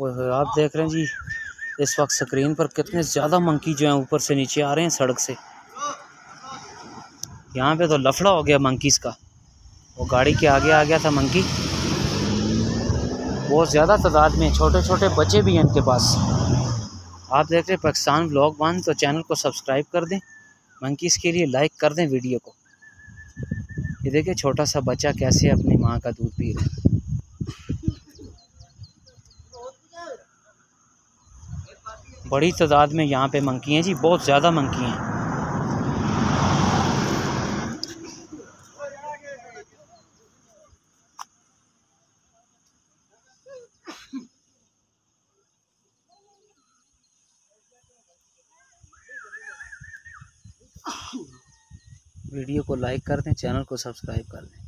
वो आप देख रहे हैं जी, इस वक्त स्क्रीन पर कितने ज़्यादा मंकी जो हैं ऊपर से नीचे आ रहे हैं सड़क से। यहाँ पे तो लफड़ा हो गया मंकीज़ का। वो गाड़ी के आगे आ गया था मंकी बहुत ज़्यादा तादाद में छोटे छोटे बच्चे भी हैं इनके पास। आप देख रहे हैं पाकिस्तान ब्लॉग वन तो चैनल को सब्सक्राइब कर दें। मंकीज़ के लिए लाइक कर दें वीडियो को। ये देखिए छोटा सा बच्चा कैसे अपनी माँ का दूध पी रहा है। बड़ी तादाद में यहाँ पे मंकी हैं जी, बहुत ज़्यादा मंकी हैं। वीडियो को लाइक कर दें, चैनल को सब्सक्राइब कर दें।